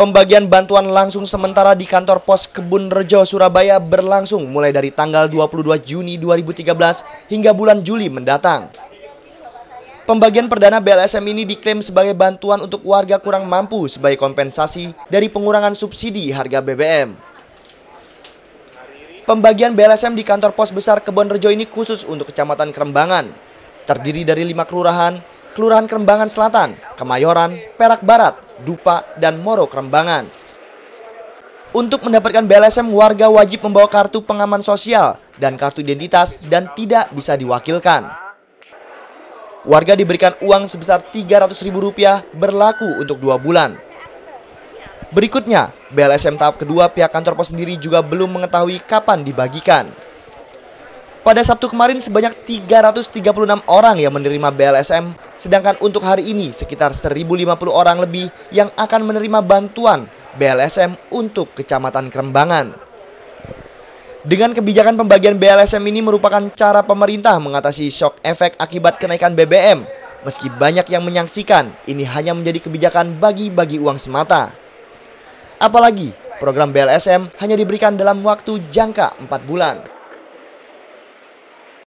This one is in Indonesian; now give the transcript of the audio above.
Pembagian bantuan langsung sementara di kantor pos Kebun Rejo, Surabaya berlangsung mulai dari tanggal 22 Juni 2013 hingga bulan Juli mendatang. Pembagian perdana BLSM ini diklaim sebagai bantuan untuk warga kurang mampu sebagai kompensasi dari pengurangan subsidi harga BBM. Pembagian BLSM di kantor pos besar Kebon Rejo ini khusus untuk Kecamatan Kerembangan. Terdiri dari lima kelurahan, Kelurahan Kerembangan Selatan, Kemayoran, Perak Barat, Dupa, dan Moro Kerembangan. Untuk mendapatkan BLSM, warga wajib membawa kartu pengaman sosial dan kartu identitas dan tidak bisa diwakilkan. Warga diberikan uang sebesar Rp300.000 berlaku untuk dua bulan. Berikutnya, BLSM tahap kedua pihak kantor pos sendiri juga belum mengetahui kapan dibagikan. Pada Sabtu kemarin sebanyak 336 orang yang menerima BLSM, sedangkan untuk hari ini sekitar 1050 orang lebih yang akan menerima bantuan BLSM untuk Kecamatan Kerembangan. Dengan kebijakan pembagian BLSM ini merupakan cara pemerintah mengatasi shock efek akibat kenaikan BBM. Meski banyak yang menyaksikan, ini hanya menjadi kebijakan bagi-bagi uang semata. Apalagi, program BLSM hanya diberikan dalam waktu jangka 4 bulan.